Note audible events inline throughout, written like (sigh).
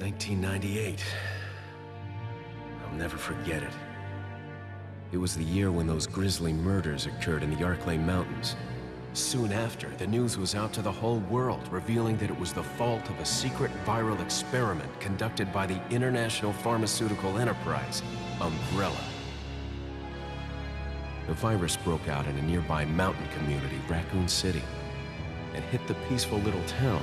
1998. I'll never forget it. It was the year when those grisly murders occurred in the Arklay Mountains. Soon after, the news was out to the whole world, revealing that it was the fault of a secret viral experiment conducted by the international pharmaceutical enterprise, Umbrella. The virus broke out in a nearby mountain community, Raccoon City, and hit the peaceful little town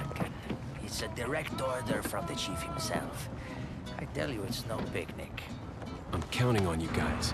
It's a direct order from the chief himself. I tell you, it's no picnic. I'm counting on you guys.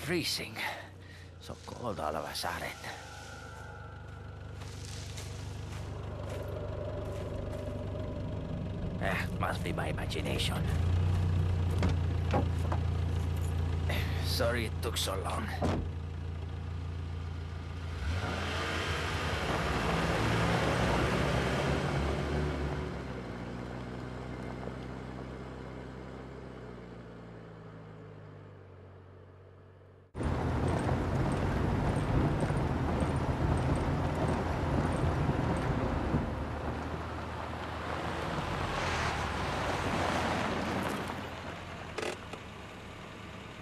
Freezing. So cold all of a sudden. Eh, must be my imagination. Sorry it took so long.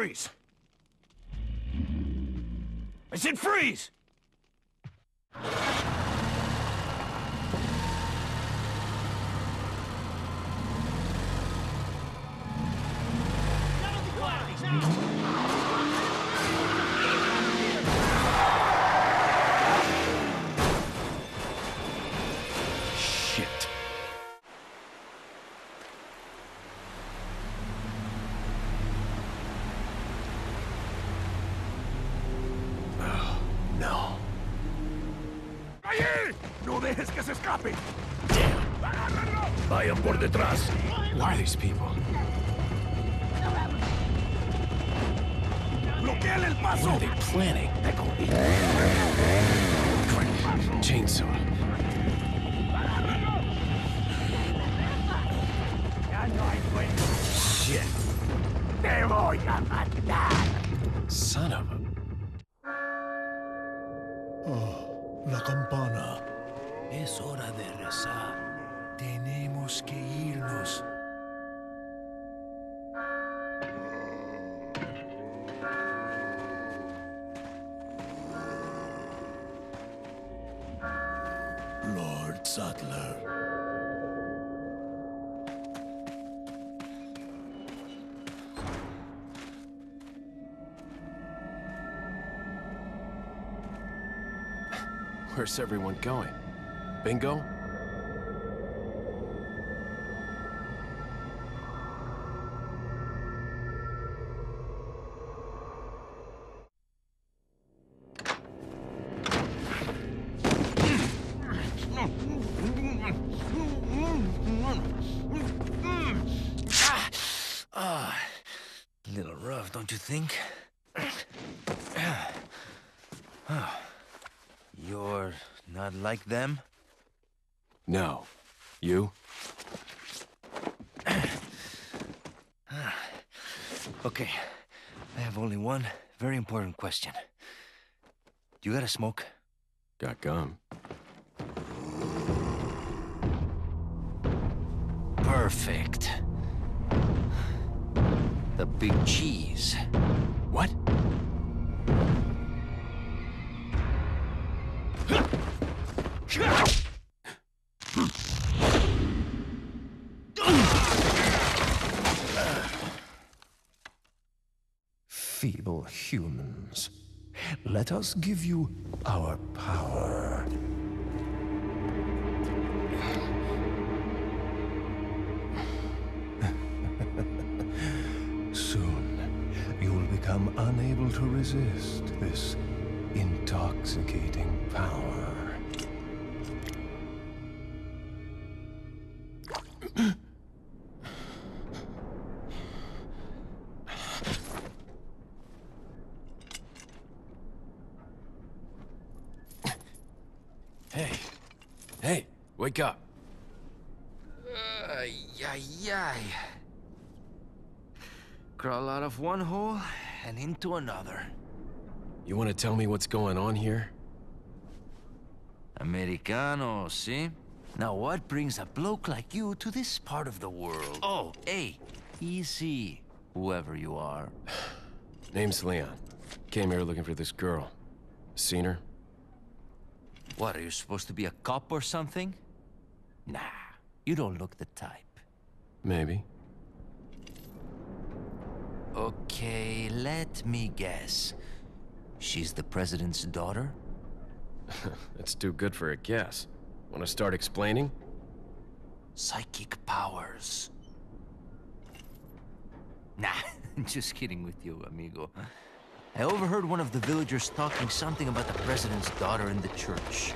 Freeze! I said freeze! Vayan por. Who are these people? ¡Bloqueale el What are they planning? Chainsaw. Shit. ¡Te voy a matar! Son of a... Oh, la campana. Es hora de rezar. Tenemos que irnos. Lord Saddler. Where's everyone going? Bingo? Them? No. You? (sighs) Okay, I have only one very important question. Do you got a smoke? Got gum. Perfect. The big cheese. What? Feeble humans. Let us give you our power. (laughs) Soon, you will become unable to resist this intoxicating power. Crawl out of one hole and into another. You want to tell me what's going on here? Americano, see? Now what brings a bloke like you to this part of the world? Oh, hey, easy, whoever you are. (sighs) Name's Leon. Came here looking for this girl. Seen her? What, are you supposed to be a cop or something? Nah, you don't look the type. Maybe. Okay, let me guess. She's the president's daughter? (laughs) That's too good for a guess. Want to start explaining? Psychic powers. Nah, (laughs) just kidding with you, amigo. I overheard one of the villagers talking something about the president's daughter in the church.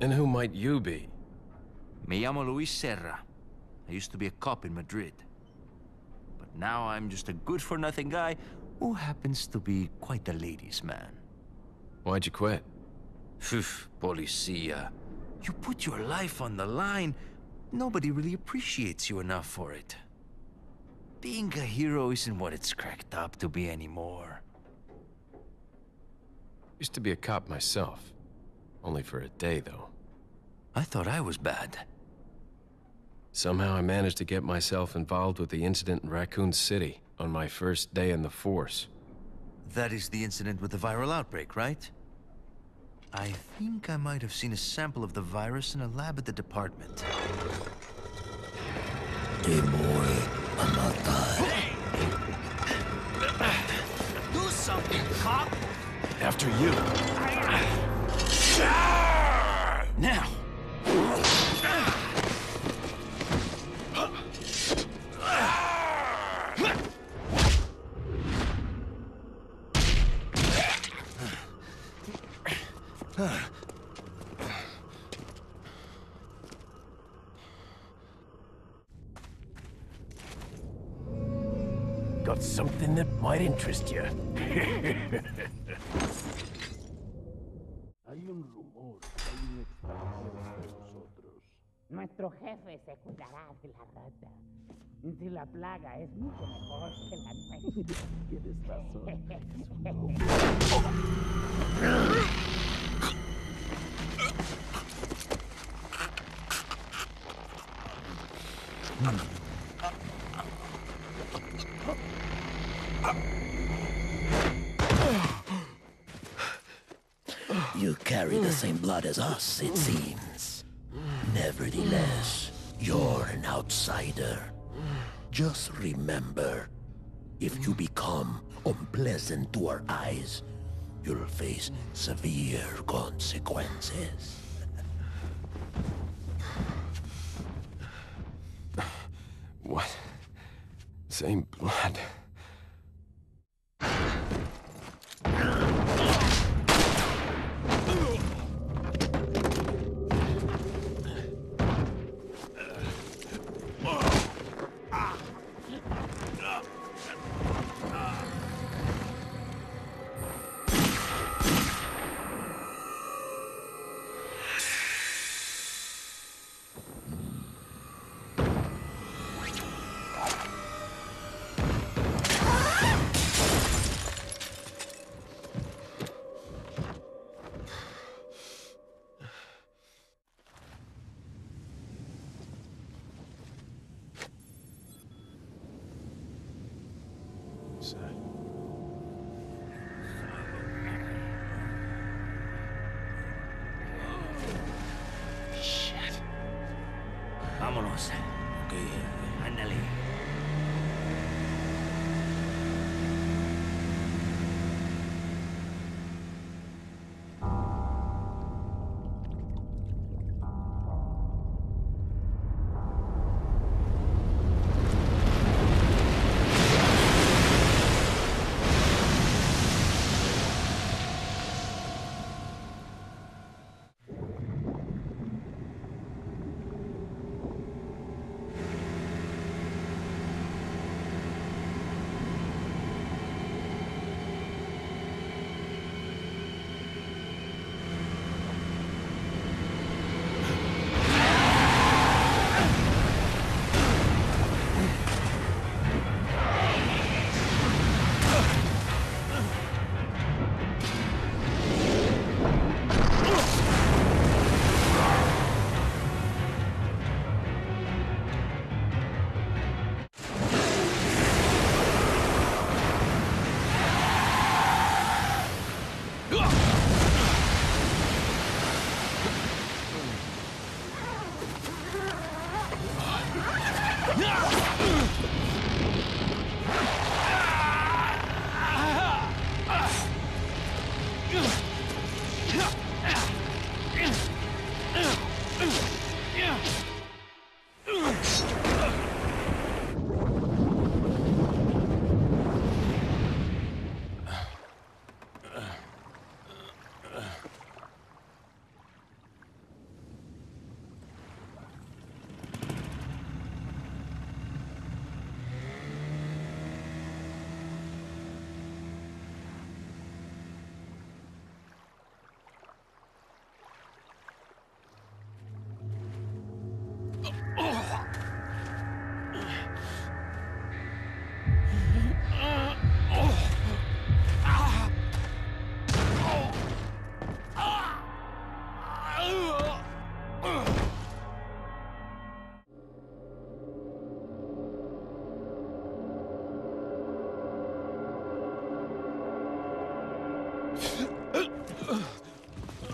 And who might you be? Me llamo Luis Sera. I used to be a cop in Madrid. But now I'm just a good-for-nothing guy who happens to be quite a ladies' man. Why'd you quit? Phew, policia. You put your life on the line. Nobody really appreciates you enough for it. Being a hero isn't what it's cracked up to be anymore. Used to be a cop myself. Only for a day, though. I thought I was bad. Somehow I managed to get myself involved with the incident in Raccoon City on my first day in the Force. That is the incident with the viral outbreak, right? I think I might have seen a sample of the virus in a lab at the department. Do something, cop! After you. Uh, Now! (laughs) Got something that might interest you. (laughs) Nuestro jefe se cuidará de la rata. Si la plaga es mucho mejor que la nuestra. (laughs) Tienes razón. You carry the same blood as us, it seems. Nevertheless, you're an outsider. Just remember, if you become unpleasant to our eyes, you'll face severe consequences. What? Same blood.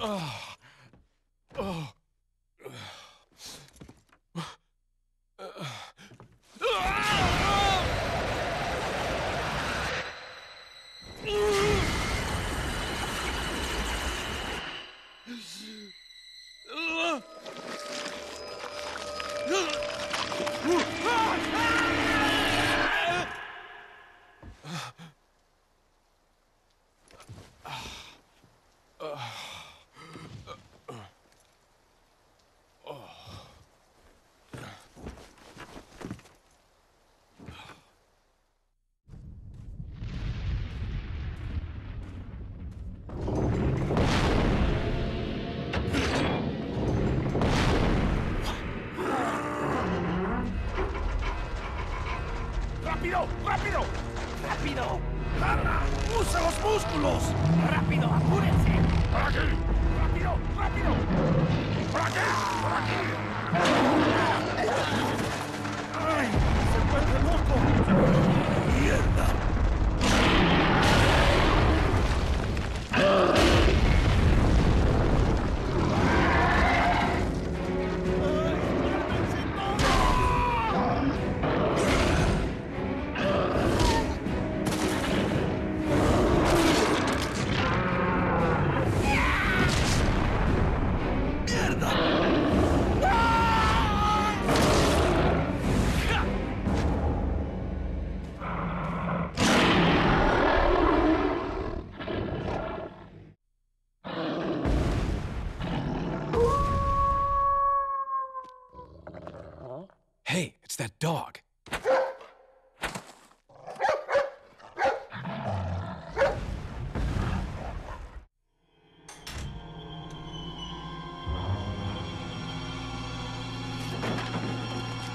Oh. Hey, it's that dog.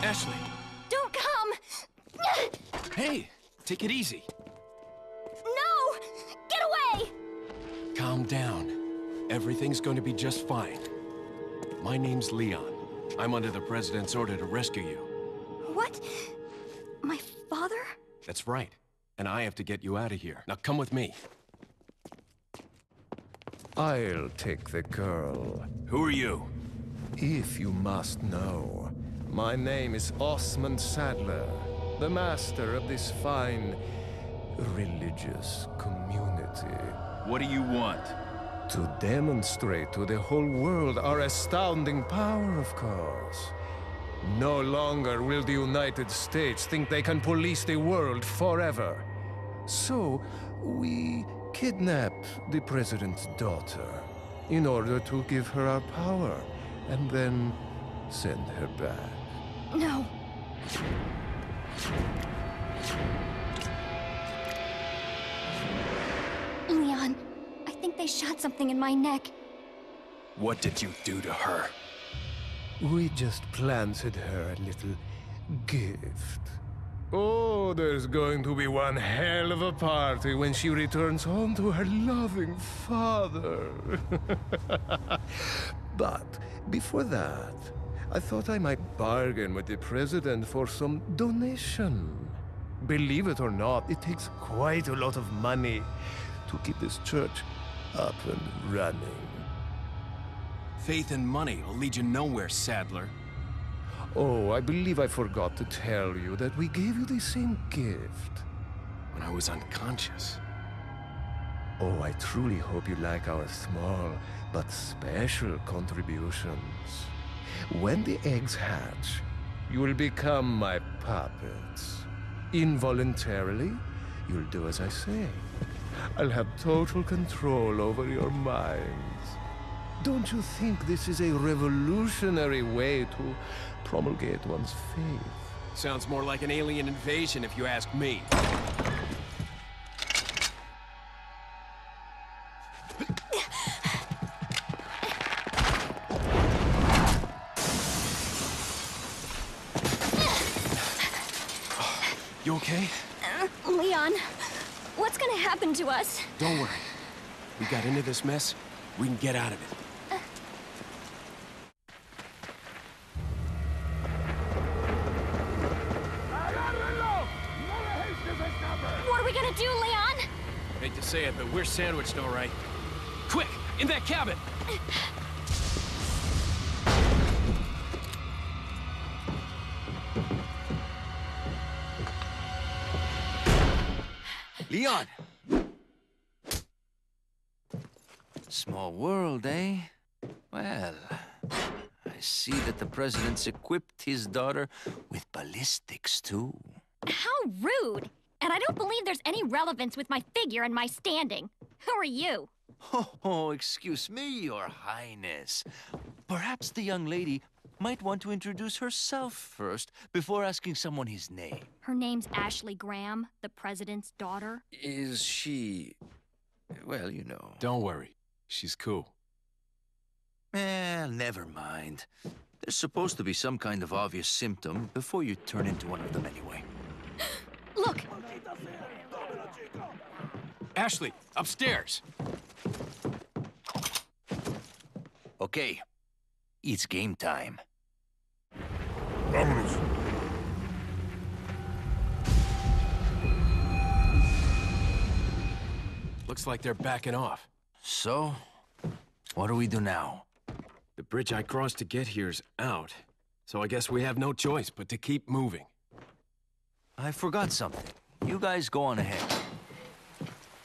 Ashley, Don't come! hey, take it easy. No! Get away! Calm down. Everything's going to be just fine. My name's Leon. I'm under the President's order to rescue you. That's right. And I have to get you out of here. Now come with me. I'll take the girl. Who are you? If you must know, my name is Osmund Saddler, the master of this fine religious community. What do you want? To demonstrate to the whole world our astounding power, of course. No longer will the United States think they can police the world forever. So, we kidnap the president's daughter in order to give her our power and then send her back. No. Leon, I think they shot something in my neck. What did you do to her? We just planted her a little gift. Oh, there's going to be one hell of a party when she returns home to her loving father. (laughs) but before that, I thought I might bargain with the president for some donation. Believe it or not, it takes quite a lot of money to keep this church up and running. Faith and money will lead you nowhere, Saddler. Oh, I believe I forgot to tell you that we gave you the same gift. When I was unconscious. Oh, I truly hope you like our small but special contributions. When the eggs hatch, you will become my puppets. Involuntarily, you'll do as I say. I'll have total control over your minds. Don't you think this is a revolutionary way to promulgate one's faith? Sounds more like an alien invasion if you ask me. (sighs) You okay? Uh, Leon, what's gonna happen to us? Don't worry. We got into this mess. We can get out of it. What are we gonna do, Leon? Hate to say it, but we're sandwiched all right. Quick, in that cabin! Leon! Small world, eh? Well, I see that the president's equipped his daughter with ballistics, too. How rude! And I don't believe there's any relevance with my figure and my standing. Who are you? (laughs) Oh, excuse me, Your Highness. Perhaps the young lady might want to introduce herself first before asking someone his name. Her name's Ashley Graham, the president's daughter. Is she. Well, you know. Don't worry. She's cool. Eh, never mind. There's supposed to be some kind of obvious symptom before you turn into one of them anyway. Ashley, upstairs! Okay, it's game time. Vámonos. Looks like they're backing off. So, what do we do now? The bridge I crossed to get here's out. So I guess we have no choice but to keep moving. I forgot something. You guys go on ahead.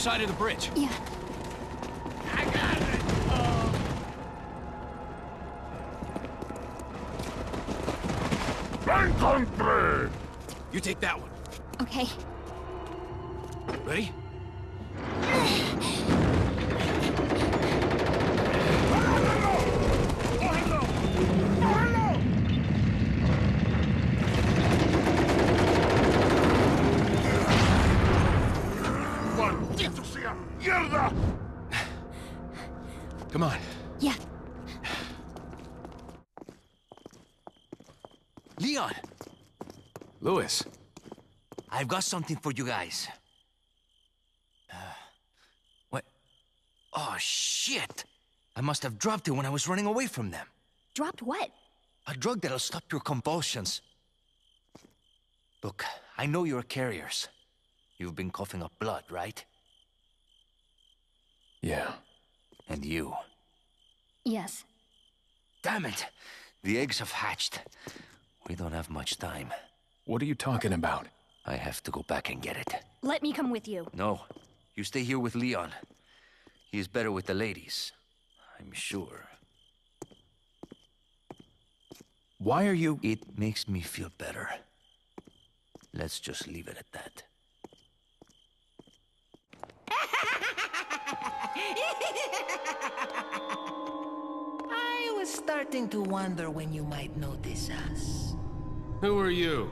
Escape! On the other side of the bridge. Yeah. ¡La encontré! You take that one. Got something for you guys. Uh, what? Oh, shit! I must have dropped it when I was running away from them. Dropped what? A drug that'll stop your convulsions. Look, I know you're carriers. You've been coughing up blood, right? Yeah. And you. Yes. Damn it! The eggs have hatched. We don't have much time. What are you talking about? I have to go back and get it. Let me come with you. No, you stay here with Leon. He is better with the ladies. I'm sure. Why are you... It makes me feel better. Let's just leave it at that. (laughs) I was starting to wonder when you might notice us. Who are you?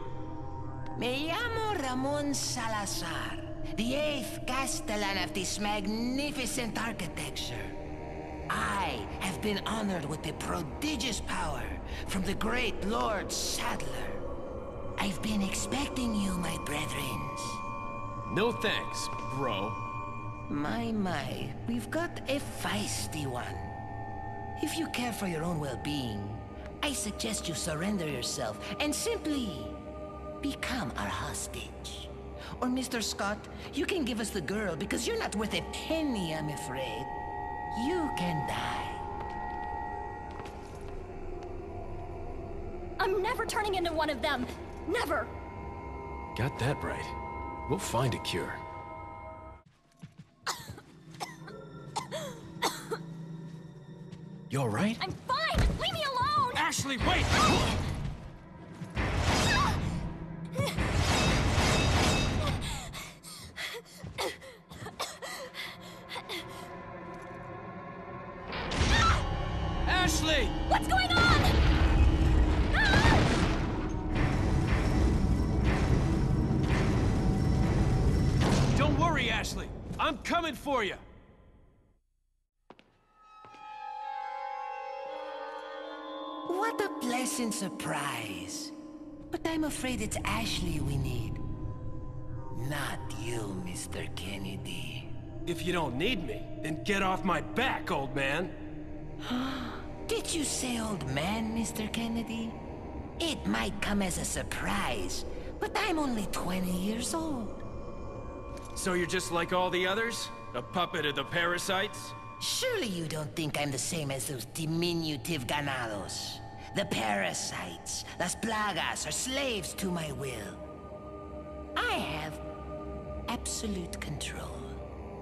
Me llamo Ramon Salazar, the eighth Castellan of this magnificent architecture. I have been honored with the prodigious power from the great Lord Saddler. I've been expecting you, my brethrens. No thanks, bro. My, my, we've got a feisty one. If you care for your own well-being, I suggest you surrender yourself and simply become our hostage. Or, Mr. Scott, you can give us the girl because you're not worth a penny, I'm afraid. You can die. I'm never turning into one of them. Never. Got that right. We'll find a cure. You alright? I'm fine. Leave me alone. Ashley, wait! Ashley! What's going on? Ah! Don't worry, Ashley. I'm coming for you. What a pleasant surprise. But I'm afraid it's Ashley we need. Not you, Mr. Kennedy. If you don't need me, then get off my back, old man. (gasps) Did you say old man, Mr. Kennedy? It might come as a surprise, but I'm only 20 years old. So you're just like all the others? A puppet of the parasites? Surely you don't think I'm the same as those diminutive ganados. The parasites, las plagas, are slaves to my will. I have absolute control.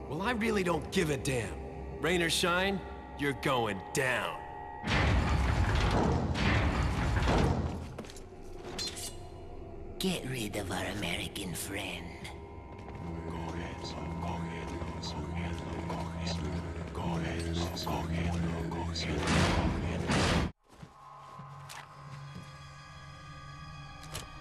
Well, I really don't give a damn. Rain or shine, you're going down. Get rid of our American friend.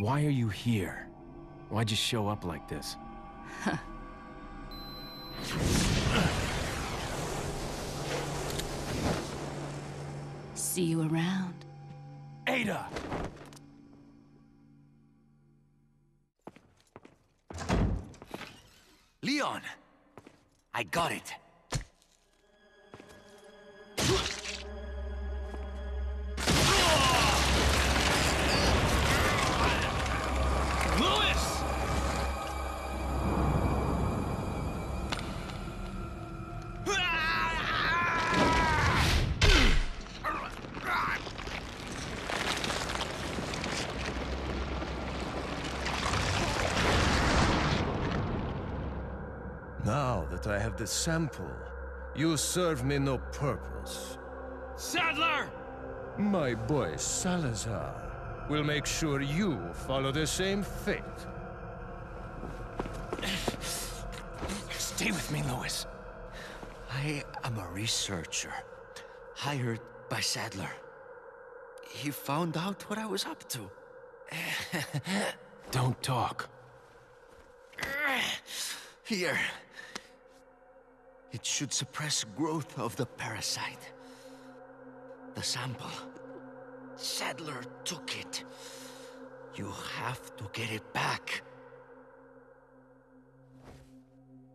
Why are you here? Why'd you show up like this? (laughs) See you around. Ada! Leon! I got it. The sample, you serve me no purpose. Saddler! My boy Salazar will make sure you follow the same fate. Stay with me, Luis. I am a researcher, hired by Saddler. He found out what I was up to. (laughs) Don't talk. Here. It should suppress growth of the parasite. The sample. Saddler took it. You have to get it back.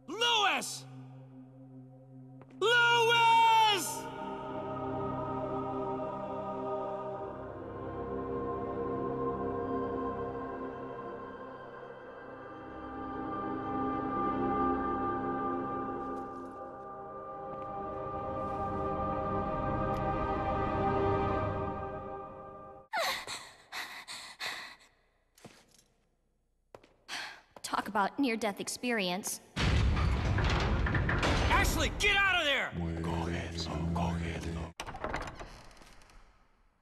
Luis! Luis! Talk about near-death experience. Ashley, get out of there! go ahead so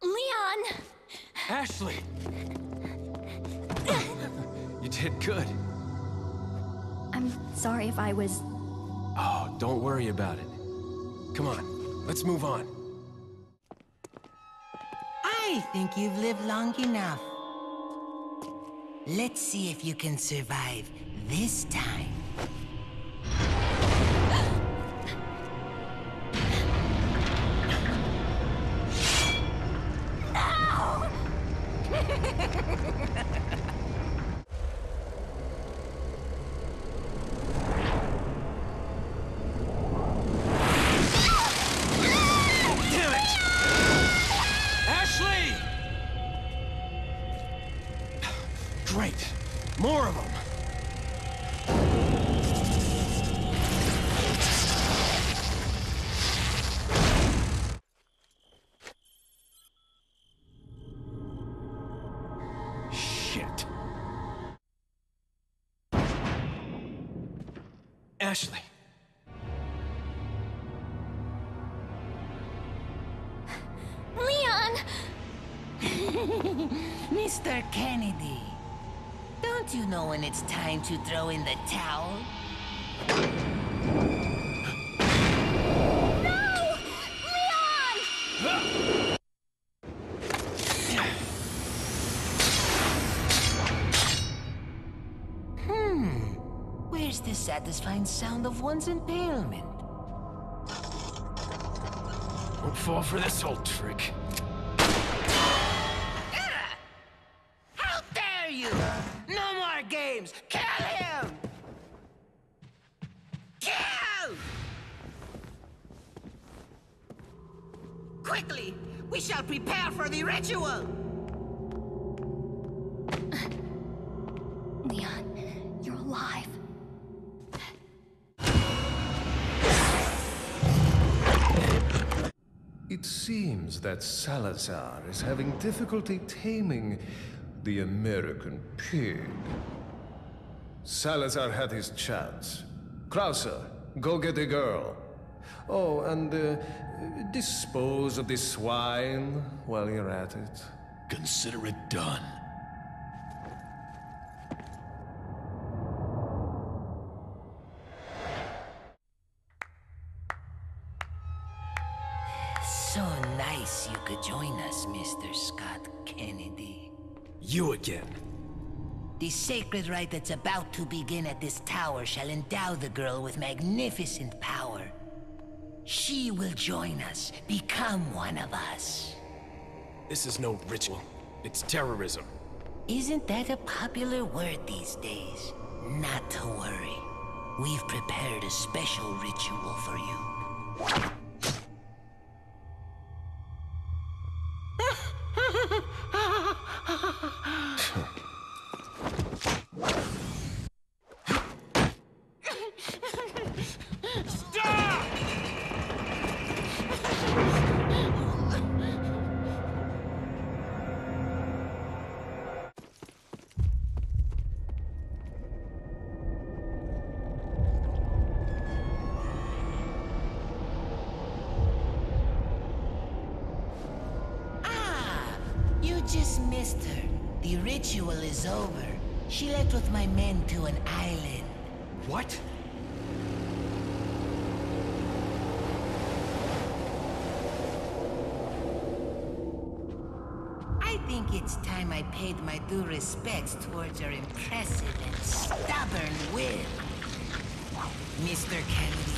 Leon! Ashley! You did good. I'm sorry if I was. Oh, don't worry about it. Come on, let's move on. I think you've lived long enough. Let's see if you can survive this time. Know when it's time to throw in the towel? No! Leon! Hmm. Where's the satisfying sound of one's impalement? Don't fall for this old trick. Ritual! Leon, you're alive. It seems that Salazar is having difficulty taming the American pig. Salazar had his chance. Krauser, go get the girl. Oh, and uh, dispose of this swine while you're at it. Consider it done. So nice you could join us, Mr. Scott Kennedy. You again. The sacred rite that's about to begin at this tower shall endow the girl with magnificent power. She will join us, become one of us. This is no ritual. It's terrorism. Isn't that a popular word these days? Not to worry. We've prepared a special ritual for you. Just missed her. The ritual is over. She left with my men to an island. What? I think it's time I paid my due respects towards your impressive and stubborn will. Mr. Kennedy,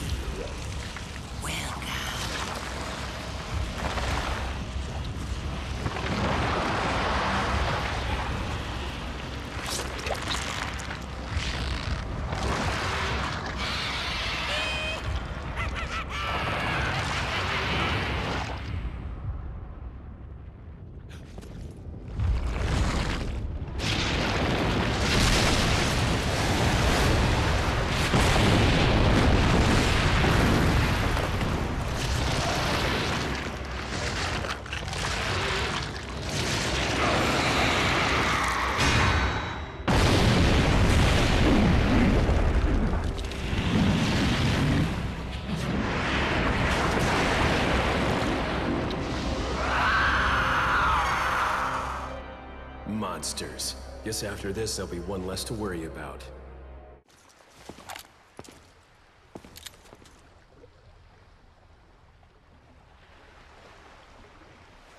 monsters. Guess after this, there'll be one less to worry about.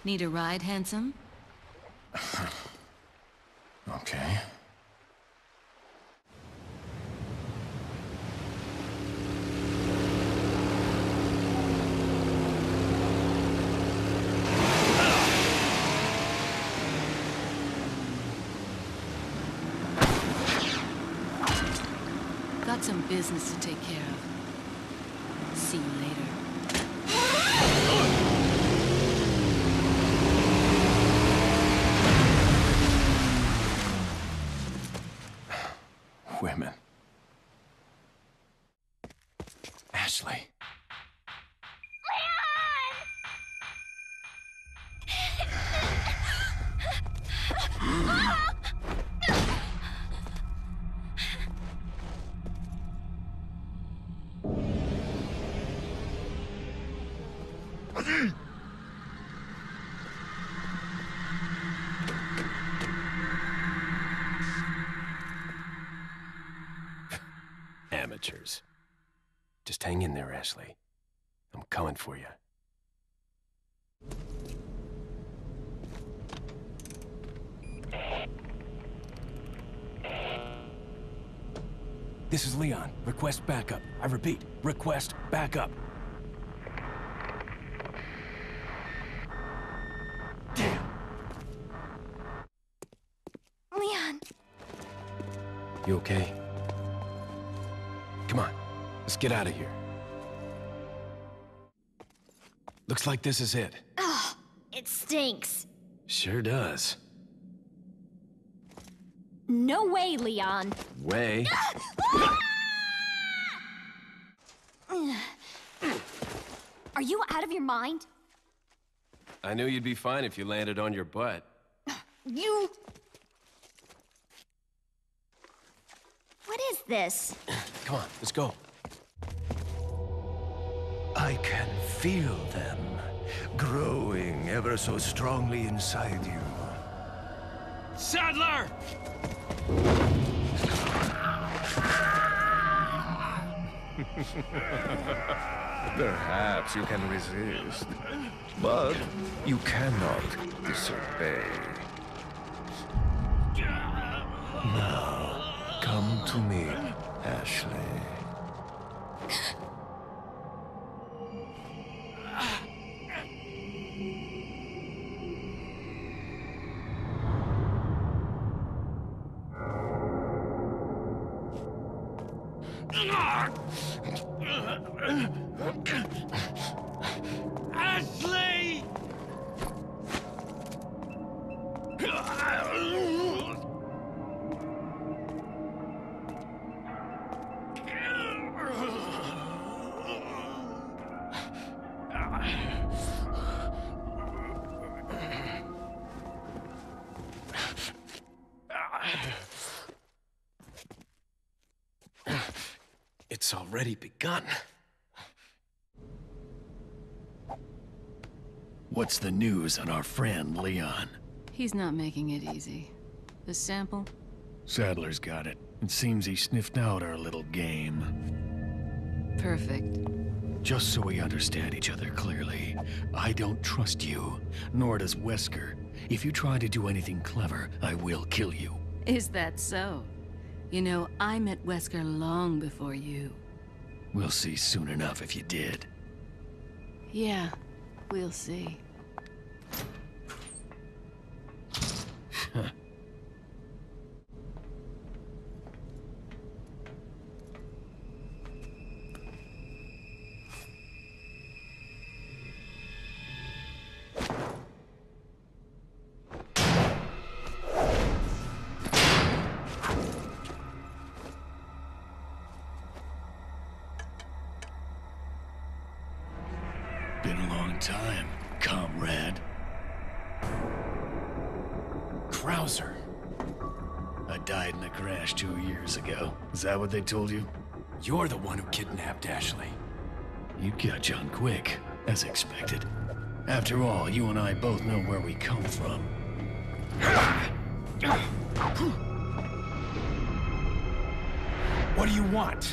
Need a ride, handsome? Okay. Got some business to take care of. See you later. Ashley. I'm coming for you. This is Leon. Request backup. I repeat, request backup. Leon, You okay? Come on, let's get out of here. Looks like this is it. Ugh, it stinks. Sure does. No way, Leon. Way. (gasps) Are you out of your mind? I knew you'd be fine if you landed on your butt. You... What is this? Come on, let's go. I can feel them growing ever so strongly inside you. Saddler! (laughs) Perhaps you can resist, but you cannot disobey. Now, come to me, Ashley. Ashley! On our friend, Leon? He's not making it easy. The sample? Saddler's got it. It seems he sniffed out our little game. Perfect. Just so we understand each other clearly, I don't trust you, nor does Wesker. If you try to do anything clever, I will kill you. Is that so? You know, I met Wesker long before you. We'll see soon enough if you did. Yeah, we'll see. That what they told you? You're the one who kidnapped Ashley. You got on quick, as expected. After all, you and I both know where we come from. What do you want?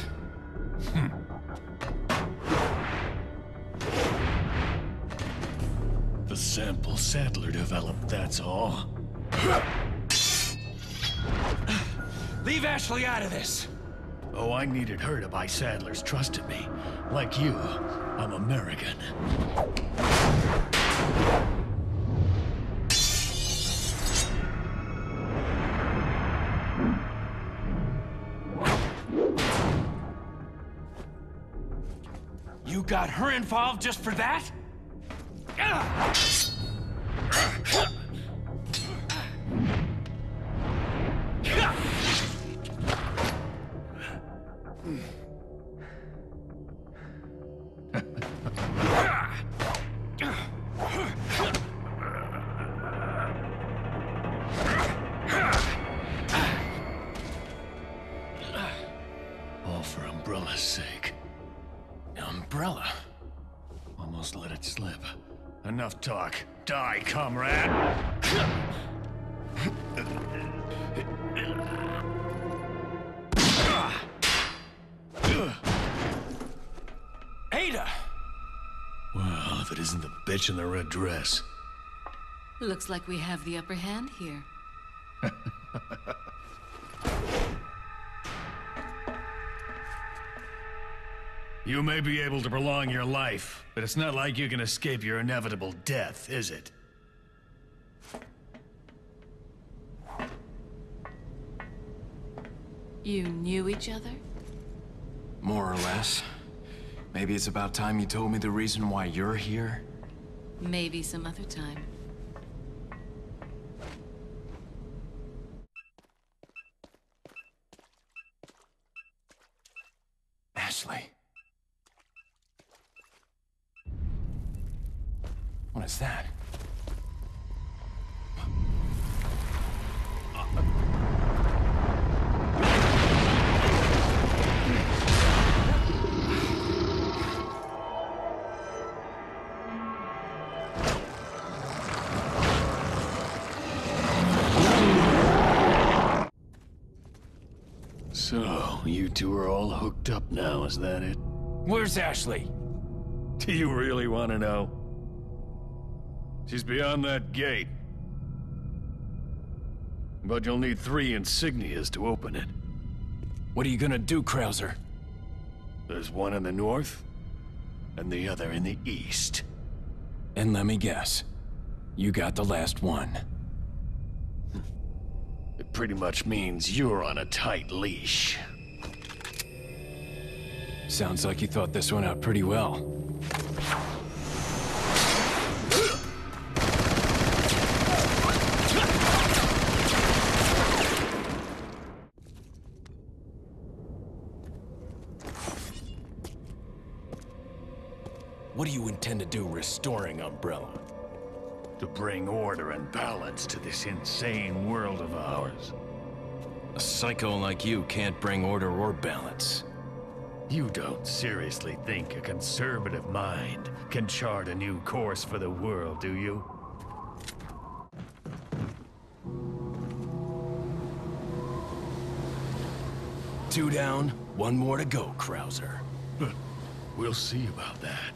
Hmm. The sample Saddler developed, that's all. Leave Ashley out of this! Oh, I needed her to buy Saddler's trust in me. Like you, I'm American. You got her involved just for that? All sake. Umbrella? Almost let it slip. Enough talk. Die, comrade! Ada! Well, if it isn't the bitch in the red dress. Looks like we have the upper hand here. (laughs) You may be able to prolong your life, but it's not like you can escape your inevitable death, is it? You knew each other? More or less. Maybe it's about time you told me the reason why you're here? Maybe some other time. Ashley. What is that? So, you two are all hooked up now, is that it? Where's Ashley? Do you really want to know? She's beyond that gate. But you'll need three insignias to open it. What are you gonna do, Krauser? There's one in the north, and the other in the east. And let me guess. You got the last one. It pretty much means you're on a tight leash. Sounds like you thought this one out pretty well. Intend to do restoring Umbrella? To bring order and balance to this insane world of ours. A psycho like you can't bring order or balance. You don't seriously think a conservative mind can chart a new course for the world, do you? Two down, one more to go, Krauser. We'll see about that.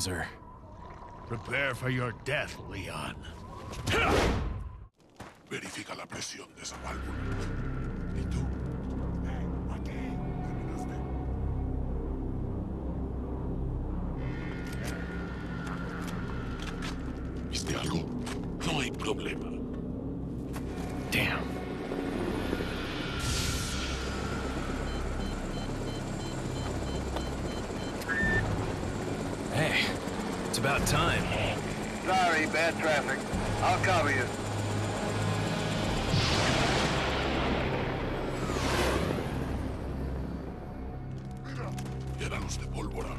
Completely, Krauser. Prepare for your death, Leon. Verifica la presión de esa válvula. rápido. De pólvora.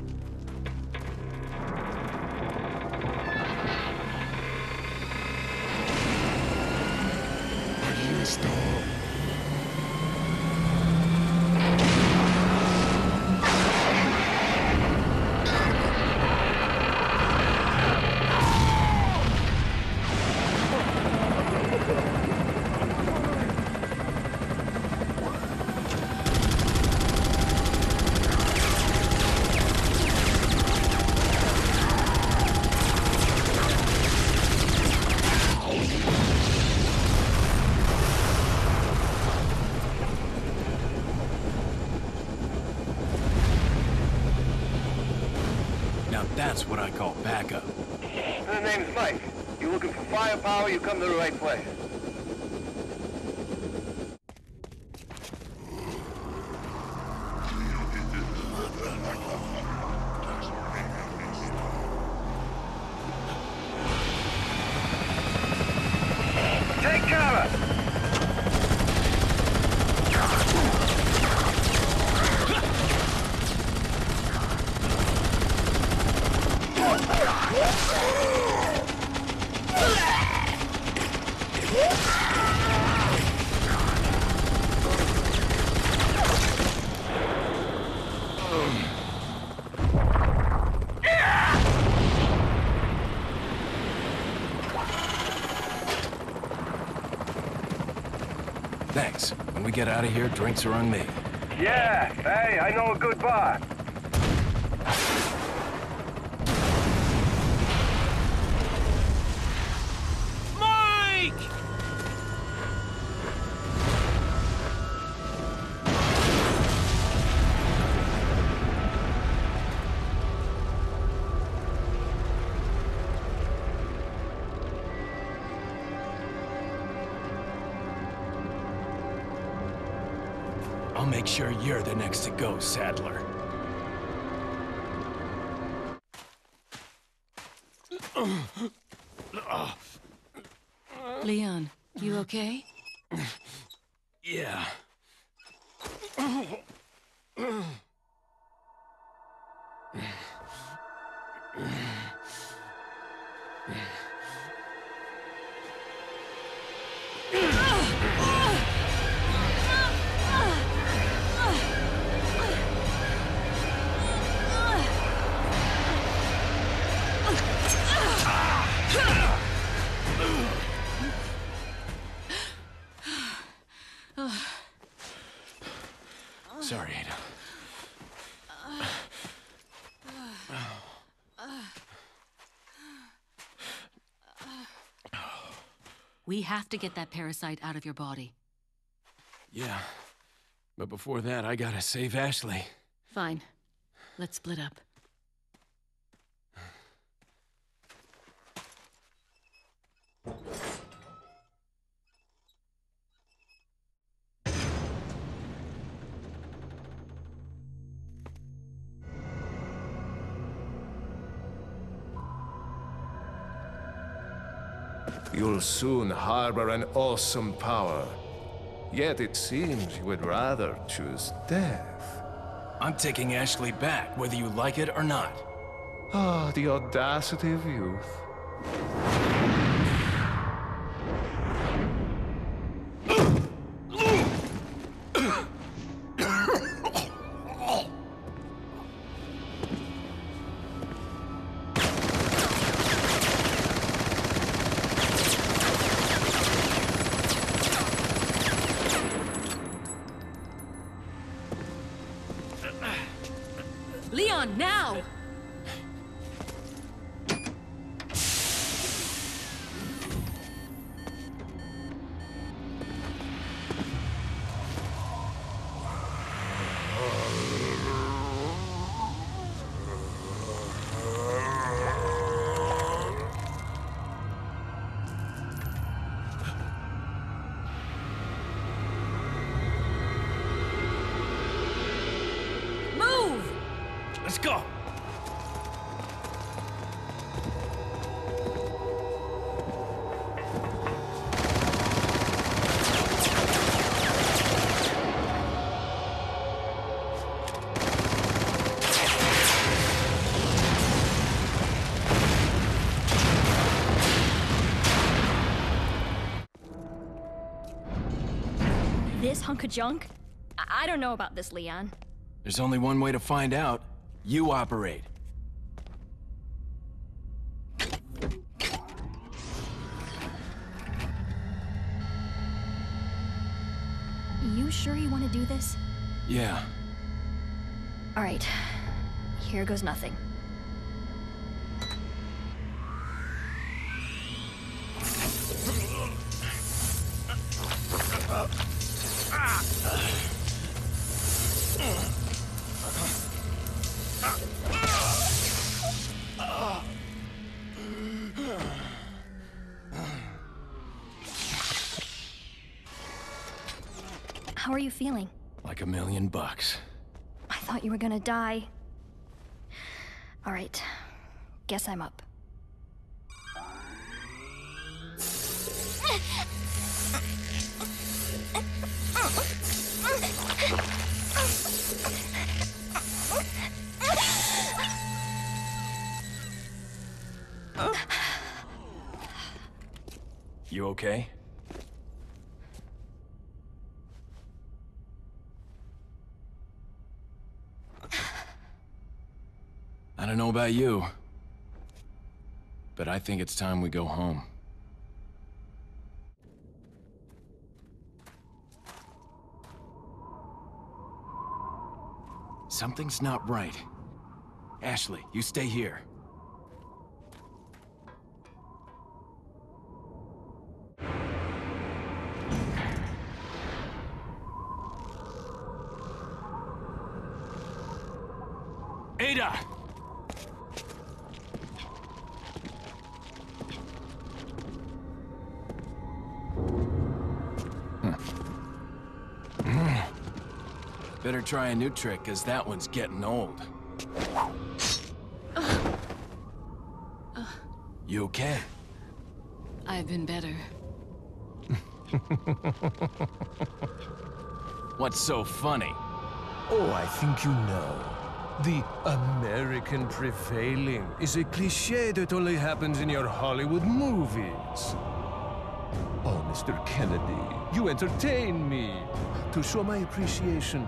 Firepower, you come to the right place. Take cover! Thanks. When we get out of here, drinks are on me. Yeah, hey, I know a good bar. Make sure you're the next to go, Saddler. Leon, you okay? We have to get that parasite out of your body. Yeah. But before that, I gotta save Ashley. Fine. Let's split up. Soon harbor an awesome power. Yet it seems you would rather choose death. I'm taking Ashley back, whether you like it or not. Ah, the audacity of youth. This hunk of junk? I, I don't know about this, Leon. There's only one way to find out. You operate. You sure you want to do this? Yeah. All right. Here goes nothing. How are you feeling? Like a million bucks. I thought you were gonna die. All right. Guess I'm up. About you, but I think it's time we go home. Something's not right. Ashley, you stay here. A new trick, cause that one's getting old. You okay? I've been better. (laughs) What's so funny? Oh, I think you know. The American prevailing is a cliche that only happens in your Hollywood movies. Oh, Mr. Kennedy, you entertain me. To show my appreciation,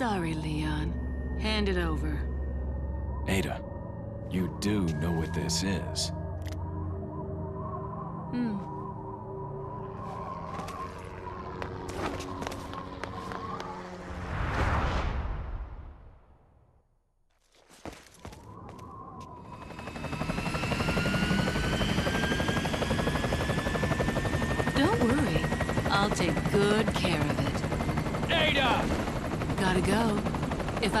Sorry, Leon. Hand it over. Ada, you do know what this is.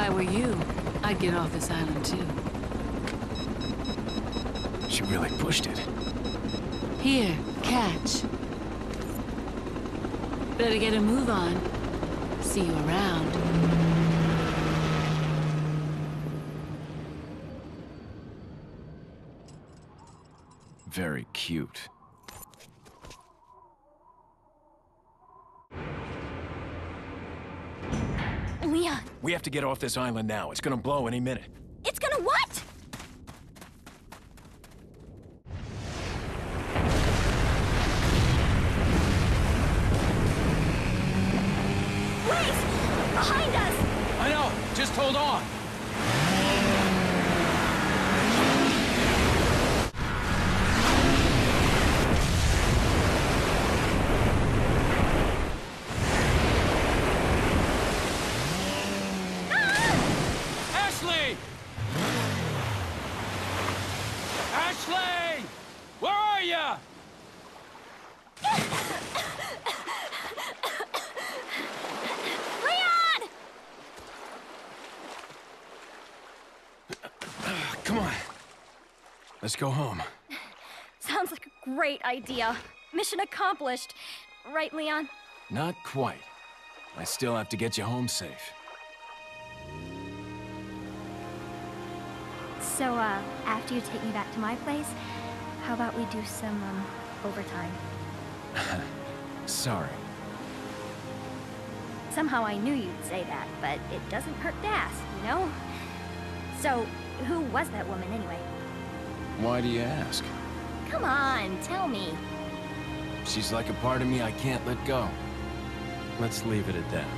I were you, I'd get off this island too. She really pushed it. Here, catch. Better get a move on. See you around. Very cute. Leon, We have to get off this island now. It's gonna blow any minute. it's gonna what? Please! Behind us! I know! Just hold on! Come on. Let's go home. (sighs) Sounds like a great idea. Mission accomplished. Right, Leon? Not quite. I still have to get you home safe. So, uh, after you take me back to my place, how about we do some, um, overtime? (laughs) Sorry. Somehow I knew you'd say that, but it doesn't hurt to ask, you know? So, who was that woman anyway? Why do you ask? Come on, tell me. She's like a part of me I can't let go. Let's leave it at that.